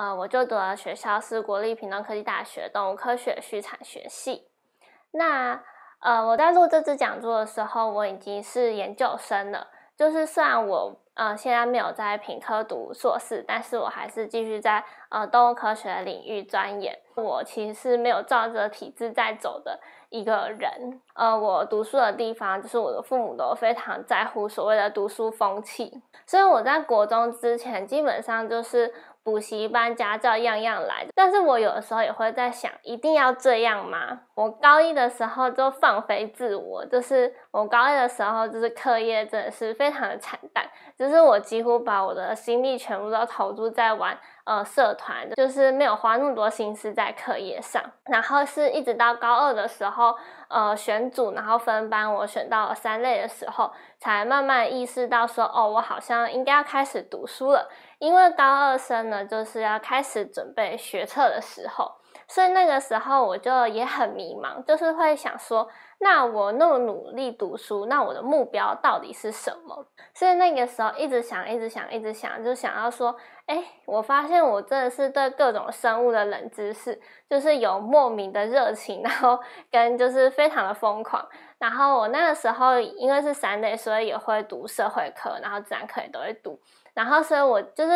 呃，我就读的学校是国立屏东科技大学动物科学畜产学系。那呃，我在录这支讲座的时候，我已经是研究生了。就是虽然我呃现在没有在品科读硕士，但是我还是继续在呃动物科学领域钻研。我其实是没有照着体制在走的一个人。呃，我读书的地方，就是我的父母都非常在乎所谓的读书风气，所以我在国中之前基本上就是。补习班、家教样样来，但是我有的时候也会在想，一定要这样吗？我高一的时候就放飞自我，就是我高一的时候就是课业真的是非常的惨淡，就是我几乎把我的心力全部都投注在玩呃社团，就是没有花那么多心思在课业上。然后是一直到高二的时候，呃选组然后分班，我选到了三类的时候，才慢慢意识到说，哦，我好像应该要开始读书了。因为高二生呢，就是要开始准备学测的时候，所以那个时候我就也很迷茫，就是会想说，那我那么努力读书，那我的目标到底是什么？所以那个时候一直想，一直想，一直想，就想要说，哎，我发现我真的是对各种生物的冷知识，就是有莫名的热情，然后跟就是非常的疯狂。然后我那个时候因为是三类，所以也会读社会课，然后自然课也都会读。然后，所以我就是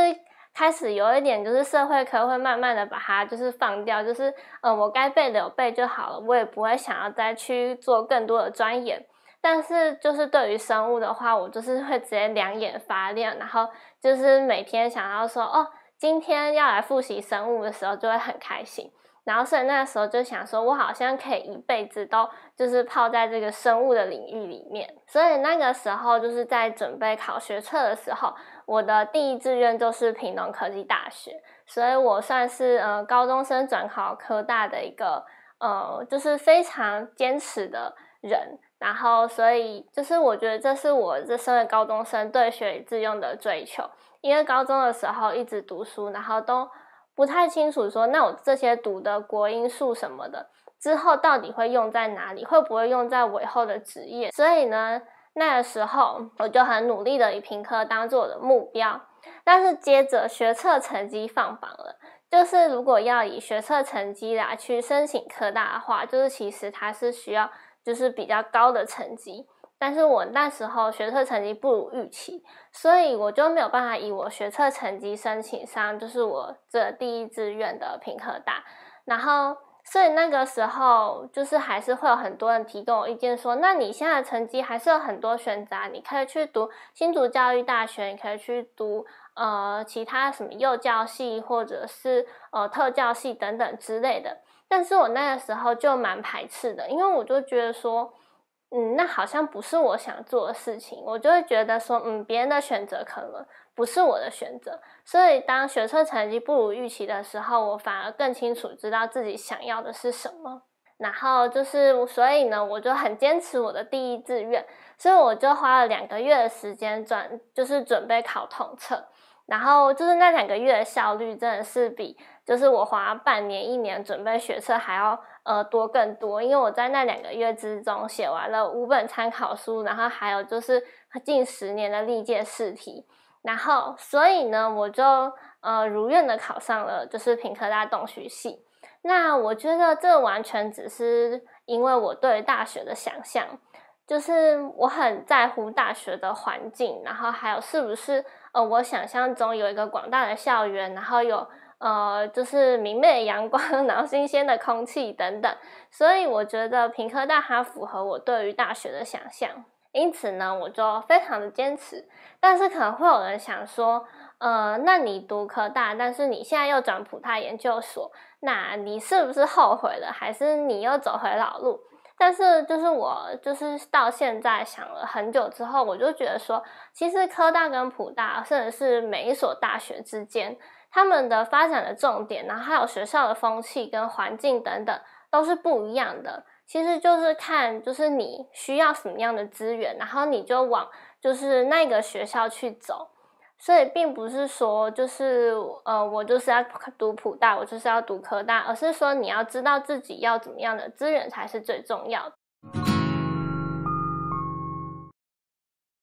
开始有一点，就是社会科会慢慢的把它就是放掉，就是呃，我该背的有背就好了，我也不会想要再去做更多的钻研。但是，就是对于生物的话，我就是会直接两眼发亮，然后就是每天想要说，哦，今天要来复习生物的时候，就会很开心。然后，所以那时候就想说，我好像可以一辈子都就是泡在这个生物的领域里面。所以那个时候就是在准备考学测的时候，我的第一志愿就是屏东科技大学。所以我算是呃高中生转考科大的一个呃，就是非常坚持的人。然后，所以就是我觉得这是我这身为高中生对学以致用的追求。因为高中的时候一直读书，然后都。不太清楚，说那我这些读的国音数什么的，之后到底会用在哪里？会不会用在尾后的职业？所以呢，那个时候我就很努力的以评科当做我的目标。但是接着学测成绩放榜了，就是如果要以学测成绩来去申请科大的话，就是其实它是需要就是比较高的成绩。但是我那时候学测成绩不如预期，所以我就没有办法以我学测成绩申请上，就是我这第一志愿的平科大。然后，所以那个时候就是还是会有很多人提供我意见，说那你现在成绩还是有很多选择，你可以去读新竹教育大学，你可以去读呃其他什么幼教系或者是呃特教系等等之类的。但是我那个时候就蛮排斥的，因为我就觉得说。嗯，那好像不是我想做的事情，我就会觉得说，嗯，别人的选择可能不是我的选择，所以当学测成绩不如预期的时候，我反而更清楚知道自己想要的是什么。然后就是，所以呢，我就很坚持我的第一志愿，所以我就花了两个月的时间转，就是准备考统测。然后就是那两个月的效率真的是比就是我花半年一年准备学测还要呃多更多，因为我在那两个月之中写完了五本参考书，然后还有就是近十年的历届试题，然后所以呢我就呃如愿的考上了就是平科大动学系。那我觉得这完全只是因为我对大学的想象，就是我很在乎大学的环境，然后还有是不是。呃，我想象中有一个广大的校园，然后有呃，就是明媚的阳光，然后新鲜的空气等等，所以我觉得平科大它符合我对于大学的想象，因此呢，我就非常的坚持。但是可能会有人想说，呃，那你读科大，但是你现在又转普大研究所，那你是不是后悔了，还是你又走回老路？但是，就是我，就是到现在想了很久之后，我就觉得说，其实科大跟普大，甚至是每一所大学之间，他们的发展的重点，然后还有学校的风气跟环境等等，都是不一样的。其实就是看，就是你需要什么样的资源，然后你就往就是那个学校去走。所以并不是说就是呃，我就是要读普大，我就是要读科大，而是说你要知道自己要怎么样的资源才是最重要的。